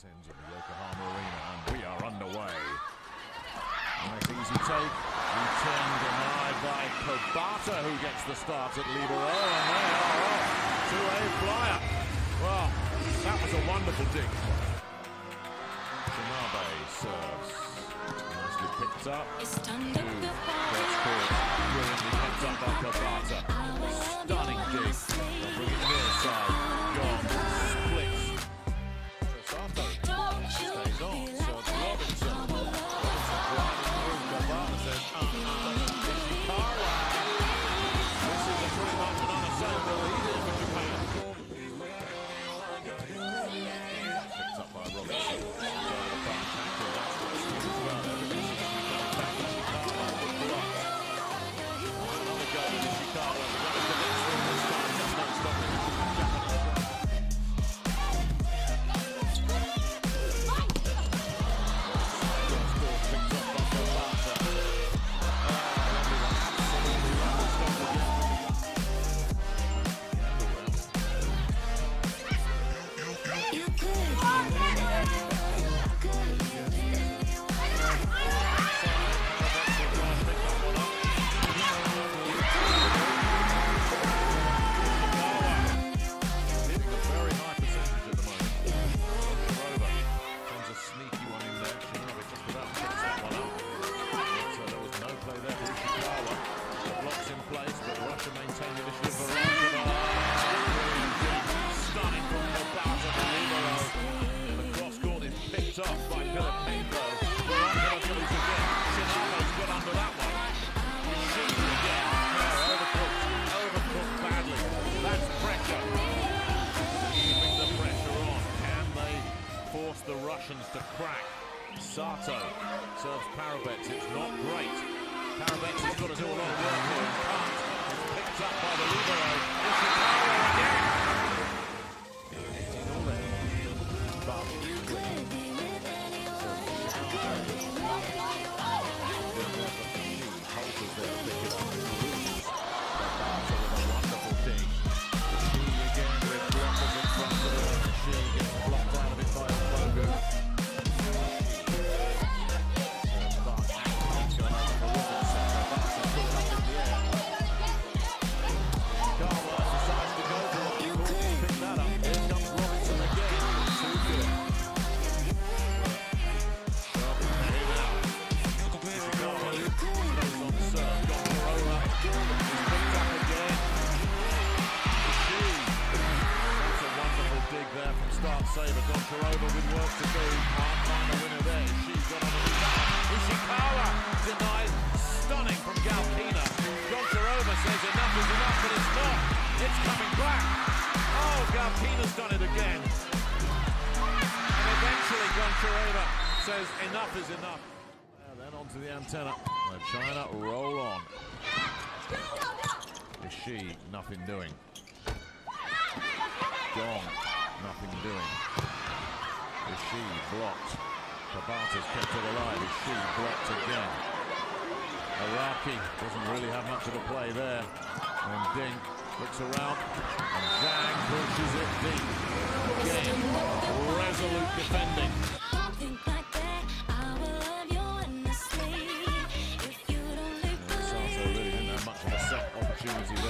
this ends at the Yokohama Arena, and we are underway. Nice easy take. Returned denied by Kobata, who gets the start at libero, and they are off to a flyer. Well, that was a wonderful dig. Shinnabe serves. Nicely picked up. Ooh, First. Brilliantly picked up by Kobata. Stunning dig. Bring it near side. Place, but Russia maintain the initiative for Stunning from libero. The cross court is picked up by Filipenko. Goes again. Under that one. Overcooked. Overcooked badly. That's pressure keeping the pressure on. They force the Russians to crack? Sato serves Parubets. It's not great. Parubets has got to do a lot of work here. Picked up by the libero. But from Startseva. Goncharova with work to do. Can't find a winner there. Ishii got underneath that. Ishikawa denied. Stunning from Galkina. Goncharova says enough is enough, but it's not. It's coming back. Oh, Galkina's done it again. And eventually Goncharova says enough is enough. Well, then onto the antenna. Now China roll on. Ishii, nothing doing. Gong, nothing doing. Ishii blocked. Kobata's kept it alive. Ishii blocked again. Araki doesn't really have much of a play there. And Ding looks around. And Zhang pushes it deep. Again, resolute defending. Opportunity there.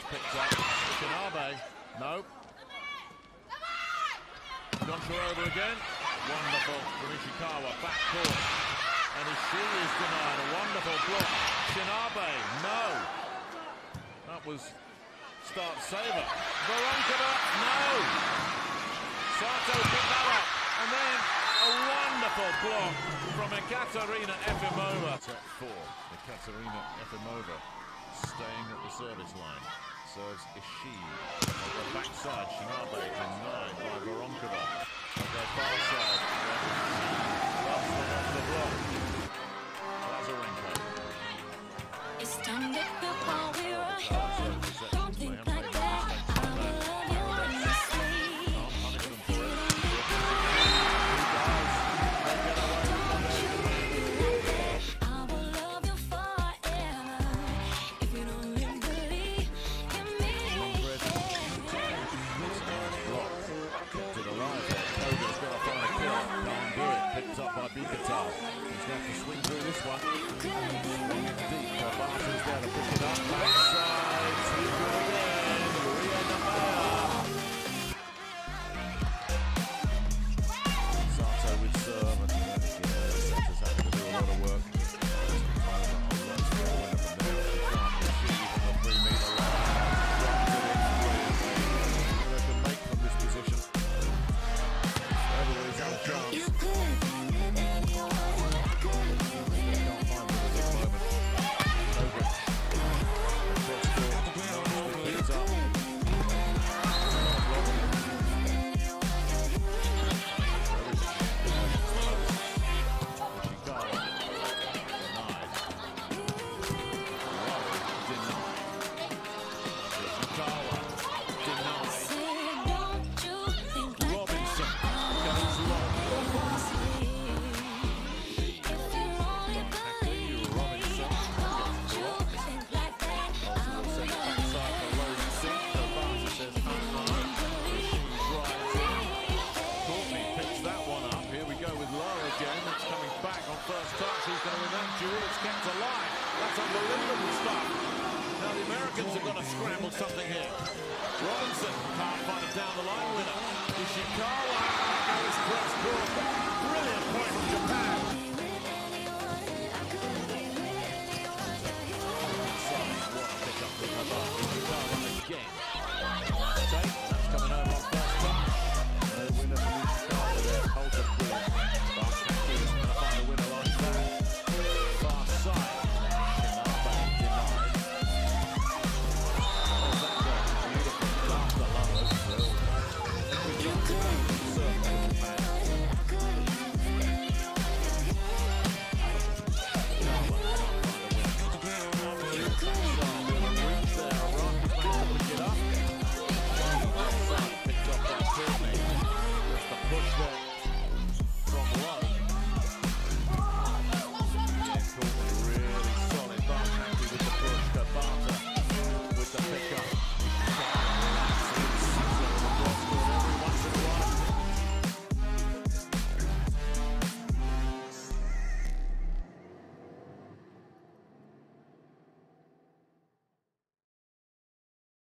That picked up. Shinnabe. No. Contra over again. Wonderful from Ishikawa. Back court. And Ishii is denied. A wonderful block. Shinnabe. No. That was Startseva. Voronkova. No. Sato picked that up. And then a wonderful block from Ekaterina Efimova. Set four. Ekaterina Efimova staying at the service line. Serves Ishii. The backside, Shinnabe denied by Voronkova. On the far side, them off the block. Lazarenko. It's time to ball we're ahead. By Bikatar. He's going to have to swing through this one. Deep. Barton's there to pick it up. Backside. Again. Ria Namaya. Stuff. Now the Americans have got to scramble something here. Robinson can't find it down the line winner. Ishikawa goes cross court. Brilliant point from Japan.